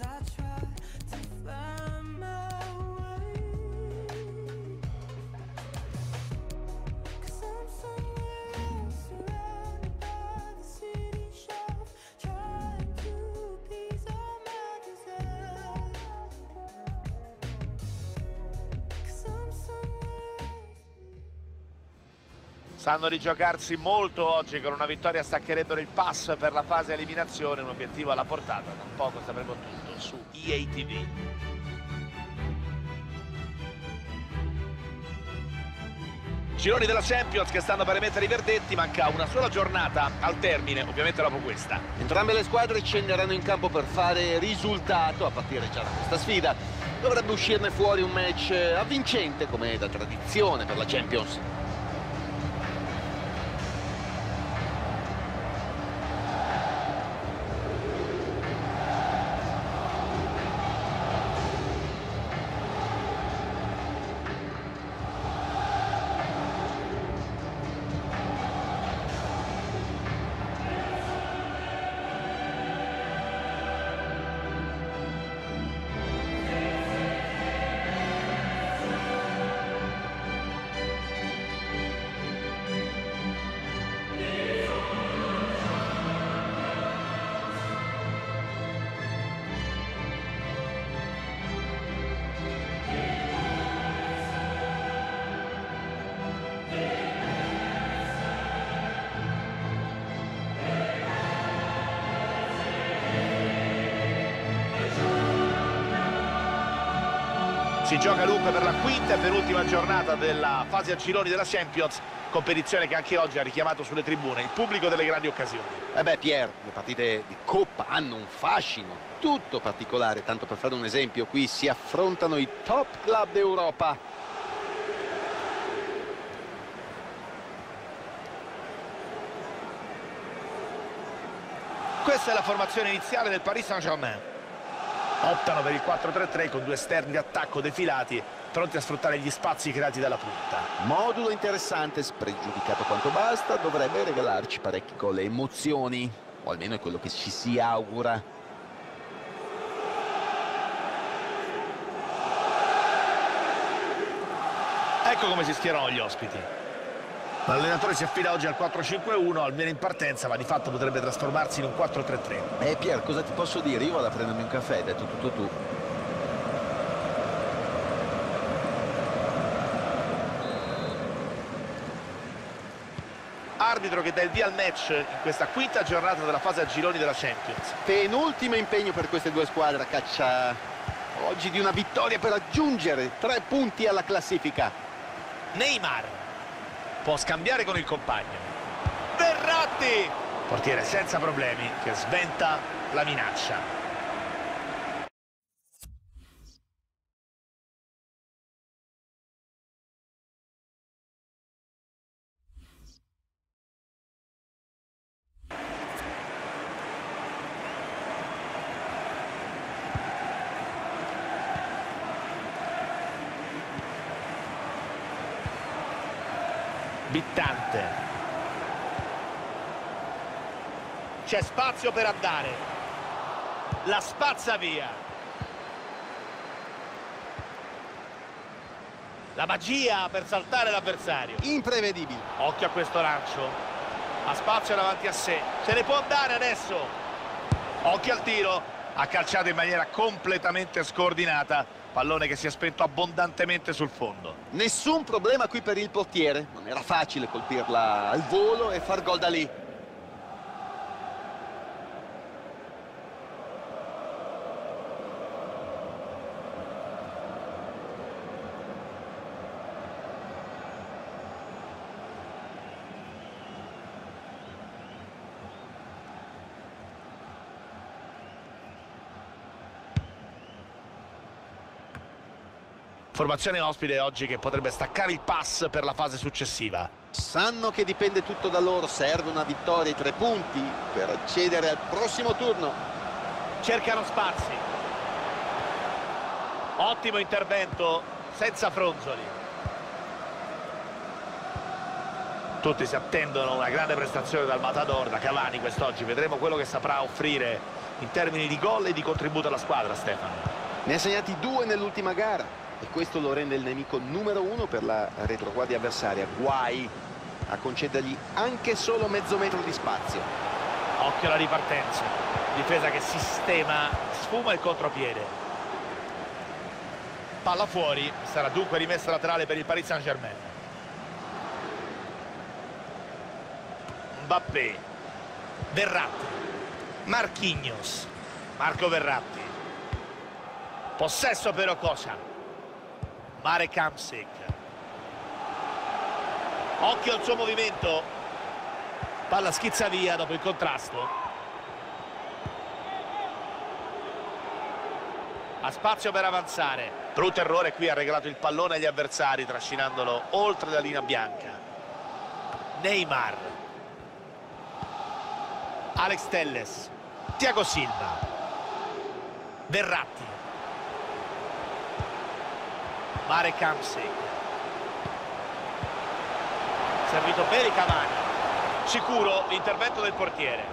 I try Sanno di giocarsi molto oggi con una vittoria staccherebbero il pass per la fase eliminazione, un obiettivo alla portata, tra poco sapremo tutto su EA TV. Gironi della Champions che stanno per emettere i verdetti, manca una sola giornata al termine, ovviamente dopo questa. Entrambe le squadre scenderanno in campo per fare risultato a partire già da questa sfida. Dovrebbe uscirne fuori un match avvincente come da tradizione per la Champions. Si gioca dunque per la quinta e penultima giornata della fase a gironi della Champions, competizione che anche oggi ha richiamato sulle tribune il pubblico delle grandi occasioni. Eh beh, Pier, le partite di Coppa hanno un fascino tutto particolare, tanto per fare un esempio, qui si affrontano i top club d'Europa. Questa è la formazione iniziale del Paris Saint-Germain. Optano per il 4-3-3 con due esterni di attacco defilati, pronti a sfruttare gli spazi creati dalla punta. Modulo interessante, spregiudicato quanto basta, dovrebbe regalarci parecchi gol e emozioni, o almeno è quello che ci si augura. Ecco come si schierano gli ospiti. L'allenatore si affida oggi al 4-5-1, almeno in partenza, ma di fatto potrebbe trasformarsi in un 4-3-3. Eh Pier, cosa ti posso dire? Io vado a prendermi un caffè, hai detto tutto tu. Arbitro che dà il via al match in questa quinta giornata della fase a gironi della Champions. Penultimo impegno per queste due squadre a caccia oggi di una vittoria per aggiungere tre punti alla classifica. Neymar può scambiare con il compagno. Verratti! Portiere senza problemi che sventa la minaccia. Bittante. C'è spazio per andare. La spazza via. La magia per saltare l'avversario. Imprevedibile. Occhio a questo lancio. Ha spazio davanti a sé. Se ne può andare adesso. Occhio al tiro. Ha calciato in maniera completamente scordinata. Pallone che si è spento abbondantemente sul fondo. Nessun problema qui per il portiere. Non era facile colpirla al volo e far gol da lì. Formazione ospite oggi che potrebbe staccare il pass per la fase successiva. Sanno che dipende tutto da loro, serve una vittoria e tre punti per accedere al prossimo turno. Cercano spazi. Ottimo intervento senza fronzoli. Tutti si attendono una grande prestazione dal Matador, da Cavani quest'oggi. Vedremo quello che saprà offrire in termini di gol e di contributo alla squadra, Stefano. Ne ha segnati due nell'ultima gara e questo lo rende il nemico numero uno per la retroguardia avversaria. Guai a concedergli anche solo mezzo metro di spazio. Occhio alla ripartenza. Difesa che sistema, sfuma il contropiede. Palla fuori, sarà dunque rimessa laterale per il Paris Saint-Germain. Mbappé. Verratti. Marquinhos. Marco Verratti. Possesso per Okocha. Marek Hamsik. Occhio al suo movimento. Palla schizza via dopo il contrasto. Ha spazio per avanzare. Brutto errore qui, ha regalato il pallone agli avversari trascinandolo oltre la linea bianca. Neymar. Alex Telles. Tiago Silva. Verratti. Marek Hamsik. Servito bene Cavani. Sicuro l'intervento del portiere.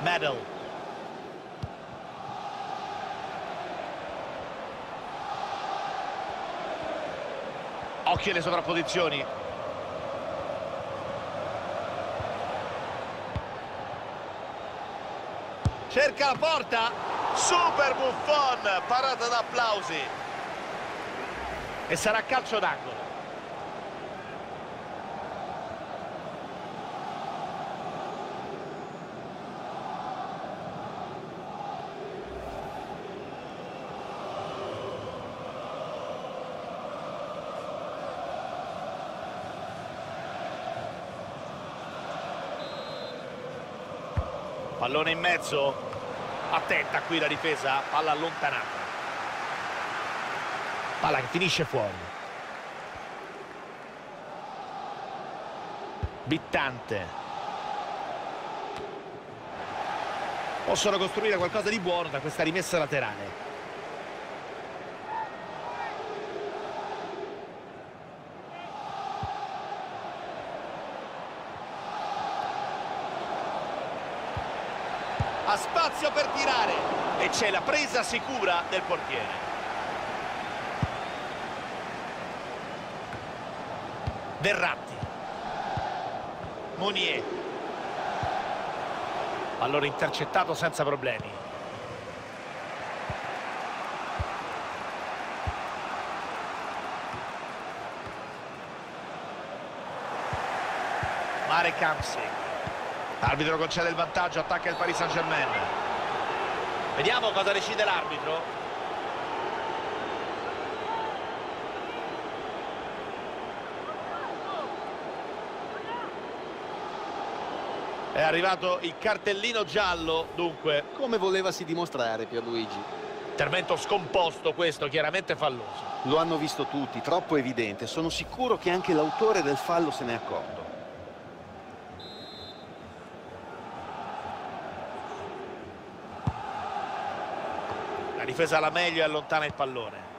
Medal. Occhio alle sovrapposizioni. Cerca la porta. Super Buffon, parata da applausi. E sarà calcio d'angolo. Pallone in mezzo. Attenta qui la difesa. Palla allontanata. Palla che finisce fuori. Bittante. Possono costruire qualcosa di buono da questa rimessa laterale. Ha spazio per tirare e c'è la presa sicura del portiere. Verratti. Monier. Allora intercettato senza problemi. Marek Hamsik. L'arbitro concede il vantaggio, attacca il Paris Saint-Germain. Vediamo cosa decide l'arbitro. È arrivato il cartellino giallo, dunque. Come volevasi dimostrare Pierluigi? Intervento scomposto questo, chiaramente falloso. Lo hanno visto tutti, troppo evidente. Sono sicuro che anche l'autore del fallo se ne è accorto. Difesa alla meglio e allontana il pallone.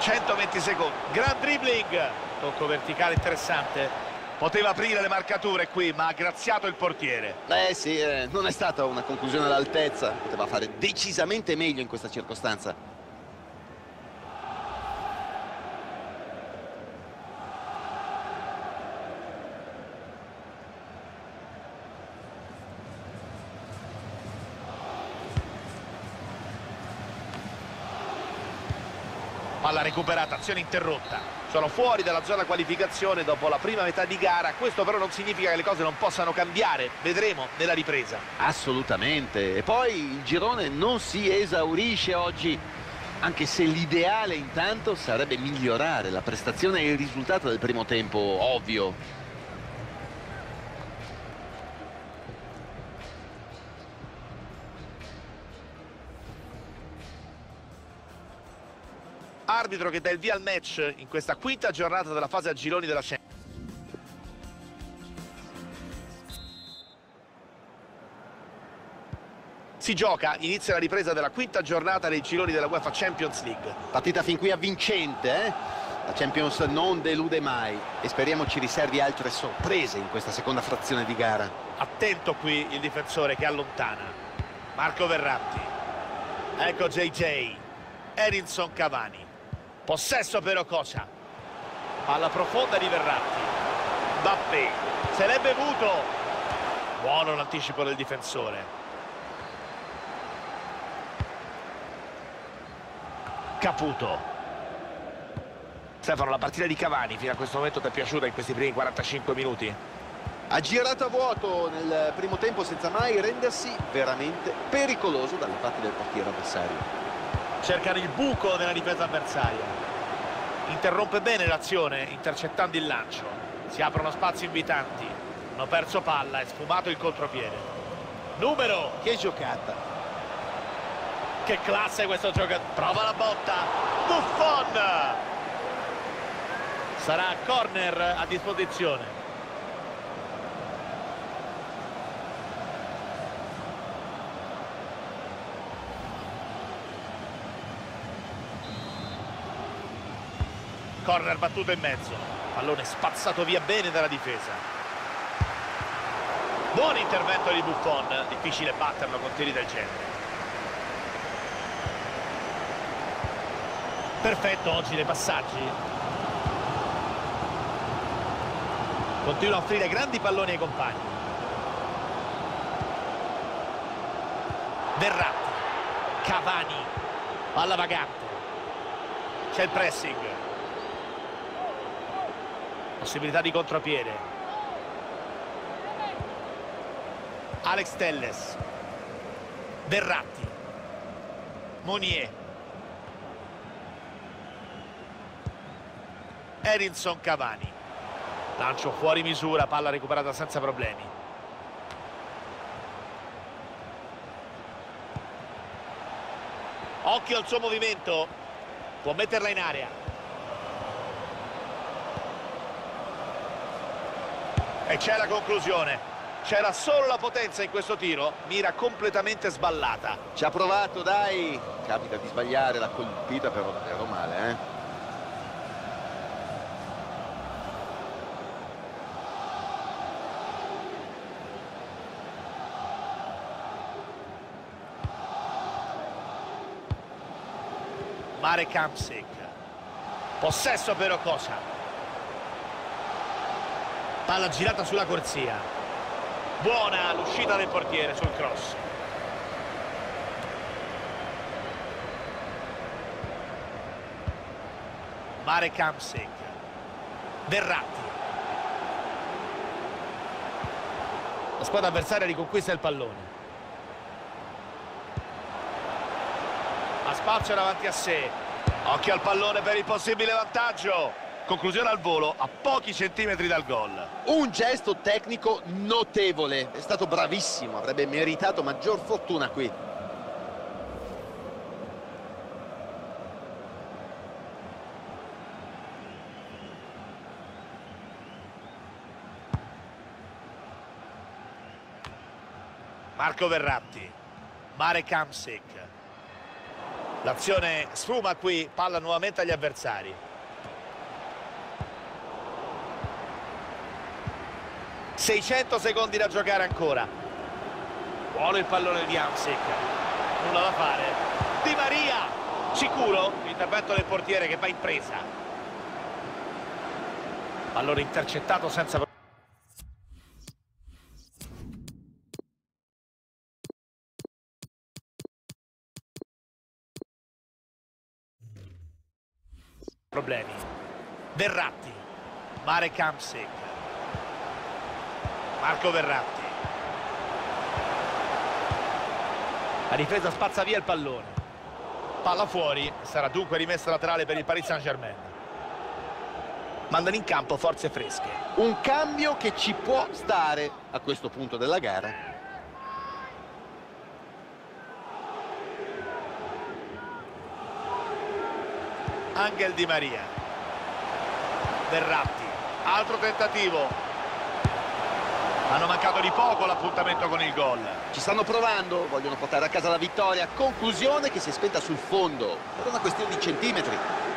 ...120 secondi, gran dribbling, tocco verticale interessante, poteva aprire le marcature qui ma ha graziato il portiere. Eh sì, eh, non è stata una conclusione all'altezza, poteva fare decisamente meglio in questa circostanza. Palla recuperata, azione interrotta. Sono fuori dalla zona qualificazione dopo la prima metà di gara. Questo però non significa che le cose non possano cambiare. Vedremo nella ripresa. Assolutamente. E poi il girone non si esaurisce oggi. Anche se l'ideale intanto sarebbe migliorare la prestazione e il risultato del primo tempo, ovvio. Arbitro che dà il via al match in questa quinta giornata della fase a gironi della Champions. Si gioca, inizia la ripresa della quinta giornata dei gironi della UEFA Champions League. Partita fin qui avvincente, eh? La Champions non delude mai e speriamo ci riservi altre sorprese in questa seconda frazione di gara. Attento qui il difensore che allontana. Marco Verratti. Ecco JJ. Edinson Cavani. Possesso per Ocosa. Palla profonda di Verratti. Bappé. Se l'è bevuto. Buono l'anticipo del difensore. Caputo. Stefano, la partita di Cavani fino a questo momento ti è piaciuta in questi primi 45 minuti? Ha girato a vuoto nel primo tempo senza mai rendersi veramente pericoloso dalle parti del portiere avversario. Cercano il buco nella difesa avversaria. Interrompe bene l'azione intercettando il lancio. Si aprono spazi invitanti. Hanno perso palla, è sfumato il contropiede. Numero! Che giocata! Che classe questo giocatore! Prova la botta! Buffon! Sarà corner a disposizione. Corner battuto in mezzo. Pallone spazzato via bene dalla difesa. Buon intervento di Buffon. Difficile batterlo con tiri del genere. Perfetto oggi nei passaggi. Continua a offrire grandi palloni ai compagni. Verratti. Cavani. Palla vagante. C'è il pressing. Possibilità di contropiede. Alex Telles. Verratti. Monier. Edinson Cavani. Lancio fuori misura, palla recuperata senza problemi. Occhio al suo movimento. Può metterla in area. E c'è la conclusione. C'era solo la potenza in questo tiro, mira completamente sballata. Ci ha provato, dai! Capita di sbagliare, l'ha colpita però davvero male, eh? Marek Hamsik. Possesso per Okosa. Palla girata sulla corsia. Buona l'uscita del portiere sul cross. Marek Hamsik. Verratti. La squadra avversaria riconquista il pallone. Ha spazio davanti a sé. Occhio al pallone per il possibile vantaggio. Conclusione al volo a pochi centimetri dal gol. Un gesto tecnico notevole, è stato bravissimo, avrebbe meritato maggior fortuna qui. Marco Verratti. Marek Hamsik. L'azione sfuma qui, palla nuovamente agli avversari. ...600 secondi da giocare ancora. Buono il pallone di Hamsik. Nulla da fare. Di Maria! Sicuro l'intervento del portiere che va in presa. Pallone intercettato senza... problemi. Verratti, Marek Hamsik, Marco Verratti. La difesa spazza via il pallone. Palla fuori, sarà dunque rimessa laterale per il Paris Saint-Germain. Mandano in campo forze fresche. Un cambio che ci può stare a questo punto della gara. Angel Di Maria Verratti altro tentativo Hanno mancato di poco l'appuntamento con il gol. Ci stanno provando, vogliono portare a casa la vittoria. Conclusione che si è spenta sul fondo, per una questione di centimetri.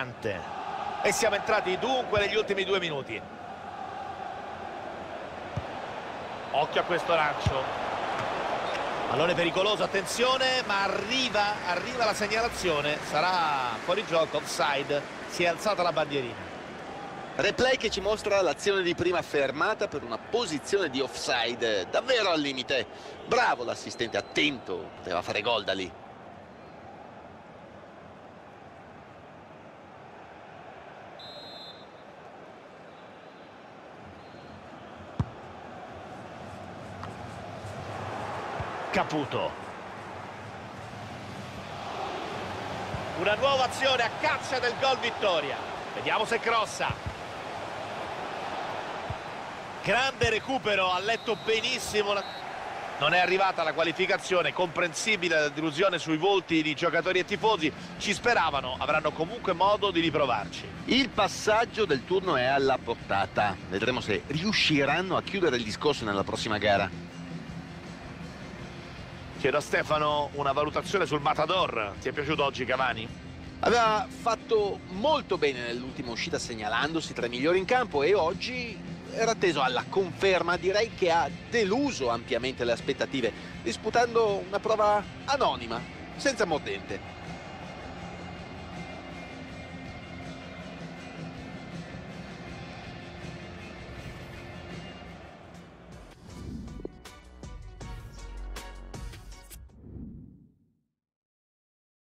Bittante. E siamo entrati dunque negli ultimi due minuti. Occhio a questo lancio. Pallone pericoloso, attenzione, ma arriva, arriva la segnalazione. Sarà fuori gioco, offside. Si è alzata la bandierina. Replay che ci mostra l'azione di prima fermata per una posizione di offside davvero al limite. Bravo l'assistente, attento, poteva fare gol da lì. Caputo. Una nuova azione a caccia del gol vittoria. Vediamo se crossa. Grande recupero, ha letto benissimo. La... Non è arrivata la qualificazione, comprensibile la delusione sui volti di giocatori e tifosi. Ci speravano, avranno comunque modo di riprovarci. Il passaggio del turno è alla portata. Vedremo se riusciranno a chiudere il discorso nella prossima gara. Chiedo a Stefano una valutazione sul Matador. Ti è piaciuto oggi Cavani? Aveva fatto molto bene nell'ultima uscita segnalandosi tra i migliori in campo e oggi era atteso alla conferma, direi che ha deluso ampiamente le aspettative, disputando una prova anonima, senza mordente.